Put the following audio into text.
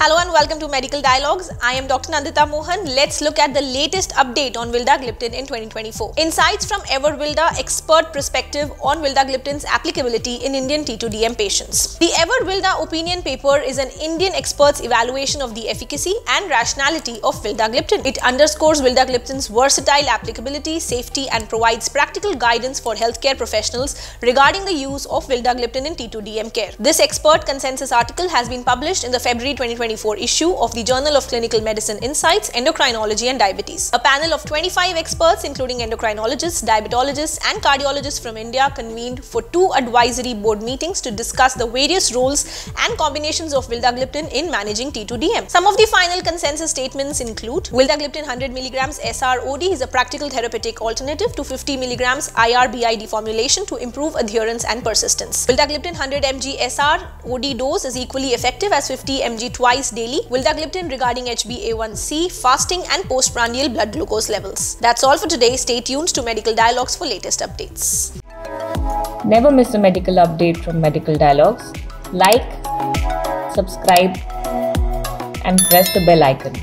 Hello welcome to Medical Dialogues. I am Dr. Nandita Mohan. Let's look at the latest update on Vildagliptin in 2024. Insights from Evervilda expert perspective on Vildagliptin's applicability in Indian T2DM patients. The Evervilda opinion paper is an Indian expert's evaluation of the efficacy and rationality of Vildagliptin. It underscores Vildagliptin's versatile applicability, safety and provides practical guidance for healthcare professionals regarding the use of Vildagliptin in T2DM care. This expert consensus article has been published in the February 2024 issue of the Journal of Clinical Medicine Insights, Endocrinology and Diabetes. A panel of 25 experts, including endocrinologists, diabetologists, and cardiologists from India, convened for two advisory board meetings to discuss the various roles and combinations of vildagliptin in managing T2DM. Some of the final consensus statements include vildagliptin 100 mg SROD is a practical therapeutic alternative to 50 mg IRBID formulation to improve adherence and persistence. Vildagliptin 100 mg SROD dose is equally effective as 50 mg twice daily. Vildagliptin regarding HbA1c, fasting and postprandial blood glucose levels. That's all for today. Stay tuned to Medical Dialogues for latest updates. Never miss a medical update from Medical Dialogues. Like, subscribe, and press the bell icon.